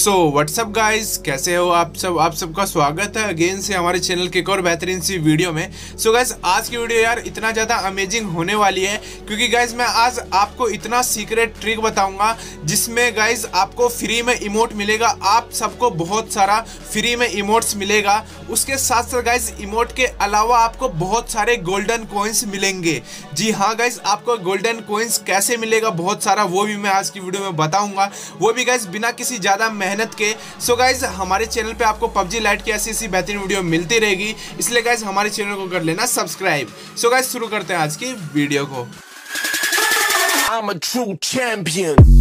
So what's up guys कैसे हो आप सब? आप सबका स्वागत है अगेन से हमारे चैनल के एक और बेहतरीन सी वीडियो में। सो so गाइस आज की वीडियो यार इतना ज़्यादा अमेजिंग होने वाली है क्योंकि गाइस मैं आज आपको इतना सीक्रेट ट्रिक बताऊँगा जिसमें गाइस आपको फ्री में इमोट मिलेगा। आप सबको बहुत सारा फ्री में इमोट्स मिलेगा। उसके साथ साथ गाइज़ इमोट के अलावा आपको बहुत सारे गोल्डन कोइंस मिलेंगे। जी हाँ गाइज़ आपको गोल्डन कोइंस कैसे मिलेगा? बहुत सारा वो भी मैं आज की वीडियो में बताऊँगा। वो भी गाइज़ बिना किसी ज़्यादा मेहनत के। सो गाइज़ हमारे चैनल पे आपको पबजी लाइट की ऐसी ऐसी बेहतरीन वीडियो मिलती रहेगी। इसलिए गाइज़ हमारे चैनल को कर लेना सब्सक्राइब सो गाइज़ शुरू करते हैं आज की वीडियो को। I'm a true champion.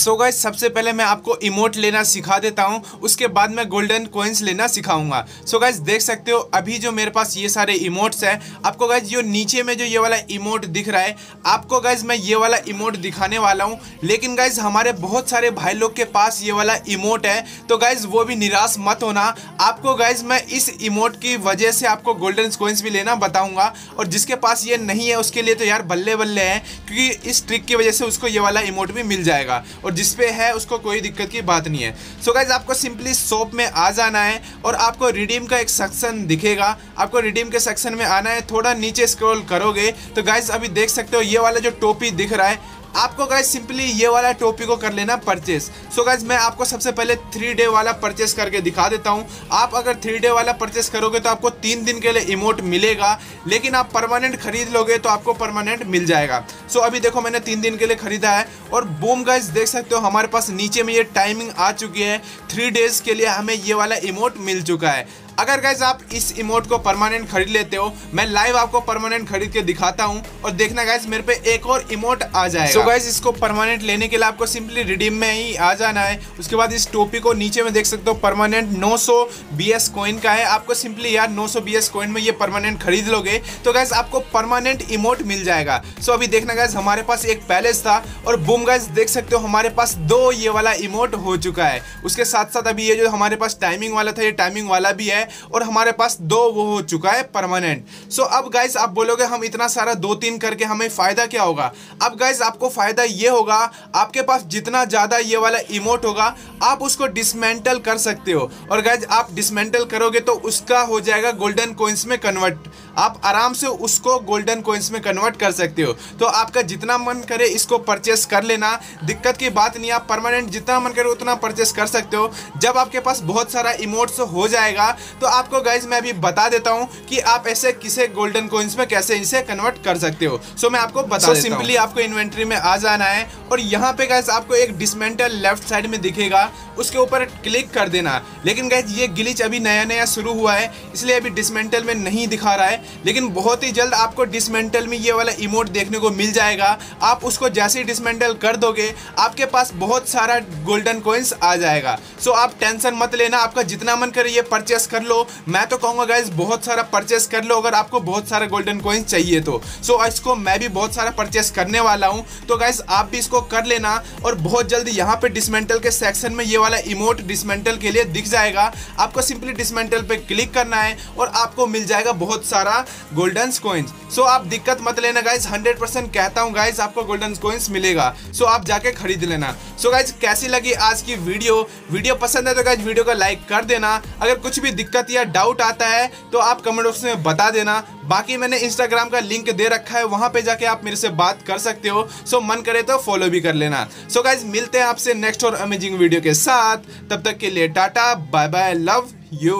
So guys सबसे पहले मैं आपको इमोट लेना सिखा देता हूँ, उसके बाद मैं गोल्डन कोइंस लेना सिखाऊँगा। सो गाइस देख सकते हो, अभी जो मेरे पास ये सारे इमोट्स हैं, आपको गाइस जो नीचे में जो ये वाला इमोट दिख रहा है, आपको गाइस मैं ये वाला इमोट दिखाने वाला हूँ। लेकिन गाइज़ हमारे बहुत सारे भाई लोग के पास ये वाला इमोट है तो गाइज़ वो भी निराश मत होना। आपको गाइज़ मैं इस इमोट की वजह से आपको गोल्डन कोइंस भी लेना बताऊँगा। और जिसके पास ये नहीं है, उसके लिए तो यार बल्ले बल्ले हैं, क्योंकि इस ट्रिक की वजह से उसको ये वाला इमोट भी मिल जाएगा। और और जिस पे है, उसको कोई दिक्कत की बात नहीं है। सो so गाइज़ आपको सिंपली शॉप में आ जाना है और आपको रिडीम का एक सेक्शन दिखेगा। आपको रिडीम के सेक्शन में आना है, थोड़ा नीचे स्क्रोल करोगे तो गाइज़ अभी देख सकते हो, ये वाला जो टोपी दिख रहा है आपको गाइज़ सिंपली ये वाला टोपी को कर लेना परचेस सो गाइज़ मैं आपको सबसे पहले थ्री डे वाला परचेस करके दिखा देता हूँ. आप अगर थ्री डे वाला परचेस करोगे तो आपको तीन दिन के लिए इमोट मिलेगा. लेकिन आप परमानेंट खरीद लोगे तो आपको परमानेंट मिल जाएगा. सो so, अभी देखो मैंने तीन दिन के लिए खरीदा है. और बूम गाइज़ देख सकते हो हमारे पास नीचे में ये टाइमिंग आ चुकी है. थ्री डेज़ के लिए हमें ये वाला इमोट मिल चुका है. अगर गैस आप इस इमोट को परमानेंट खरीद लेते हो, मैं लाइव आपको परमानेंट खरीद के दिखाता हूँ और देखना गैस मेरे पे एक और इमोट आ जाएगा। सो so गैस इसको परमानेंट लेने के लिए आपको सिंपली रिडीम में ही आ जाना है। उसके बाद इस टोपी को नीचे में देख सकते हो परमानेंट 900 बीएस कॉइन का है। आपको सिंपली यार 900 बीएस कॉइन में ये परमानेंट खरीद लोगे तो गैस आपको परमानेंट इमोट मिल जाएगा। सो so अभी देखना गैस हमारे पास एक पैलेस था और बूम गैस देख सकते हो हमारे पास दो ये वाला इमोट हो चुका है। उसके साथ साथ अभी ये जो हमारे पास टाइमिंग वाला था, ये टाइमिंग वाला भी है। और हमारे पास दो वो हो चुका है परमानेंट सो अब गाइस आप बोलोगे, हम इतना सारा दो तीन करके हमें फ़ायदा क्या होगा? अब गाइस आपको फ़ायदा ये होगा, आपके पास जितना ज़्यादा ये वाला इमोट होगा, आप उसको डिसमेंटल कर सकते हो। और गाइज़ आप डिसमेंटल करोगे तो उसका हो जाएगा गोल्डन कोइंस में कन्वर्ट आप आराम से उसको गोल्डन कोइंस में कन्वर्ट कर सकते हो। तो आपका जितना मन करे इसको परचेस कर लेना। दिक्कत की बात नहीं, आप परमानेंट जितना मन करे उतना परचेस कर सकते हो। जब आपके पास बहुत सारा इमोट्स हो जाएगा तो आपको गाइज़ मैं अभी बता देता हूँ कि आप ऐसे किसे गोल्डन कोइंस में कैसे इसे कन्वर्ट कर सकते हो। सो मैं आपको बता so, सिंपली आपको इन्वेंट्री में आ जाना है और यहाँ पे गाइज़ आपको एक डिसमेंटल लेफ़्ट साइड में दिखेगा। उसके ऊपर क्लिक कर देना। लेकिन गाइज़ ये गिलिच अभी नया नया शुरू हुआ है इसलिए अभी डिसमेंटल में नहीं दिखा रहा है। लेकिन बहुत ही जल्द आपको डिसमेंटल में ये वाला इमोट देखने को मिल जाएगा। आप उसको जैसे ही डिसमेंटल कर दोगे आपके पास बहुत सारा गोल्डन कोइंस आ जाएगा। सो so, आप टेंशन मत लेना आपका जितना मन करे ये परचेस कर लो। मैं तो कहूँगा गाइज़ बहुत सारा परचेस कर लो अगर आपको बहुत सारा गोल्डन कोइंस चाहिए तो। सो so, इसको मैं भी बहुत सारा परचेस करने वाला हूँ। तो गाइज़ आप भी इसको कर लेना और बहुत जल्दी यहाँ पे डिसमेंटल के सेक्शन में ये वाला इमोट डिसमेंटल के लिए दिख जाएगा। आपको सिंपली डिसमेंटल पे क्लिक करना है और आपको मिल जाएगा बहुत सारा गोल्डन कोइंस सो आप दिक्कत मत लेना गाइज़ हंड्रेड कहता हूँ गाइज़ आपको गोल्डन कोइंस मिलेगा। सो आप जाके खरीद लेना। सो गाइज़ कैसी लगी आज की वीडियो वीडियो पसंद है तो गाइज़ वीडियो को लाइक कर देना। अगर कुछ भी या डाउट आता है तो आप कमेंट बॉक्स में बता देना। बाकी मैंने इंस्टाग्राम का लिंक दे रखा है, वहाँ पे जाके आप मेरे से बात कर सकते हो। सो मन करे तो फॉलो भी कर लेना। सो गाइज़ मिलते हैं आपसे नेक्स्ट और अमेजिंग वीडियो के साथ। तब तक के लिए tata bye bye love you